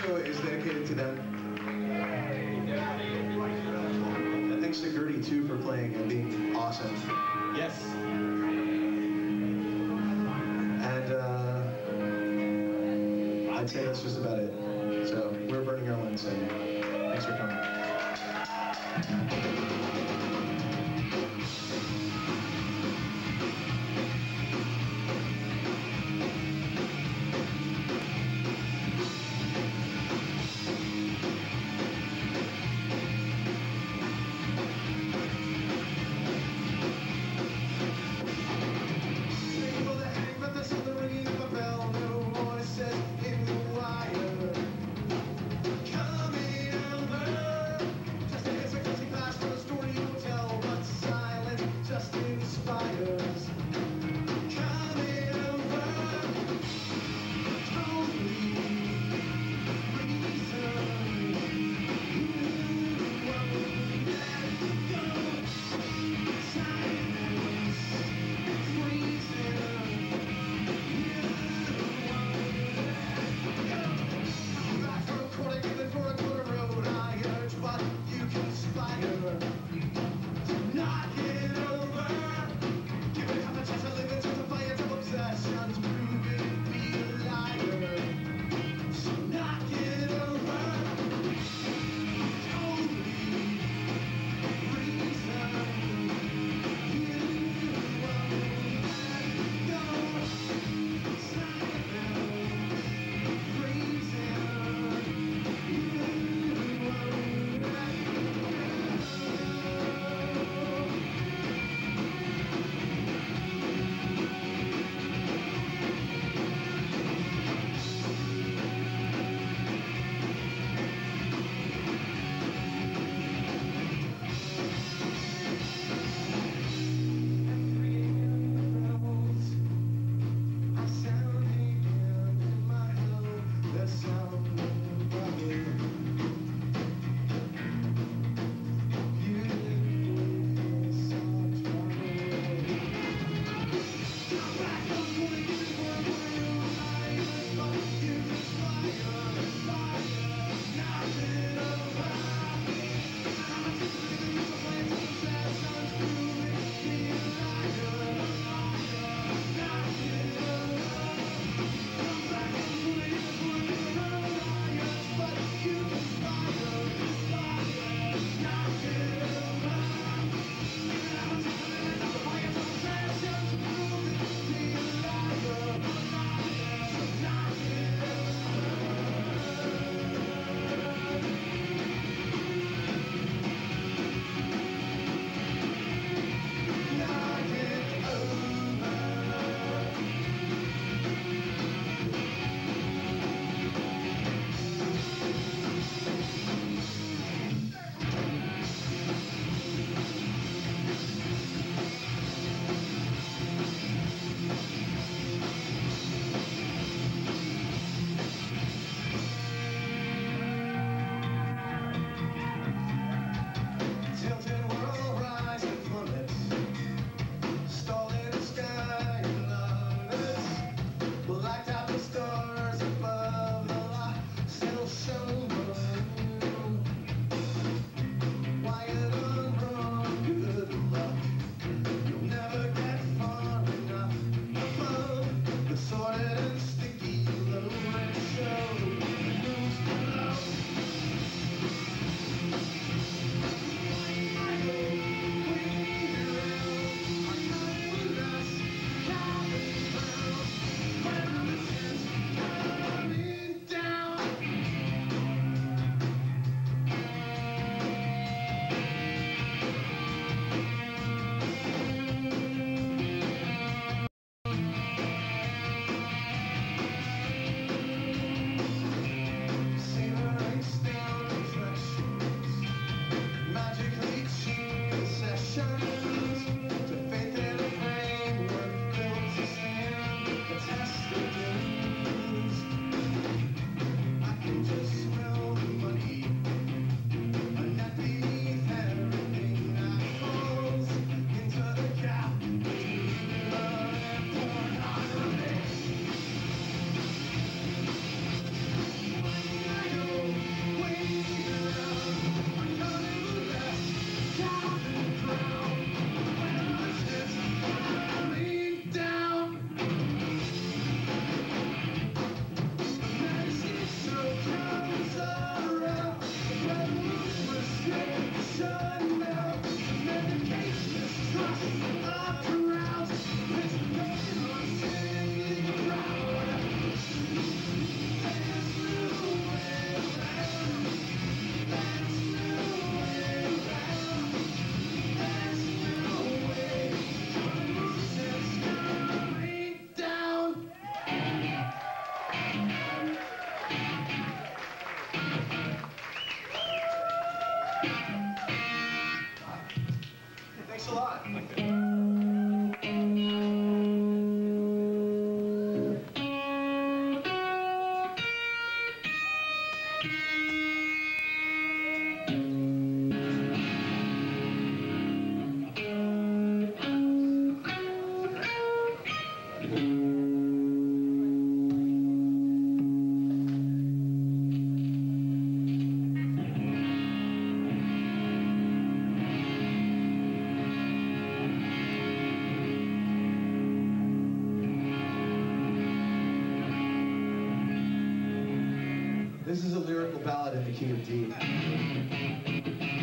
show is dedicated to them. And thanks to Gertie too for playing and being awesome. Yes. And uh, I'd say that's just about it. So we're burning our and thanks for coming. This is a lyrical ballad in the key of D.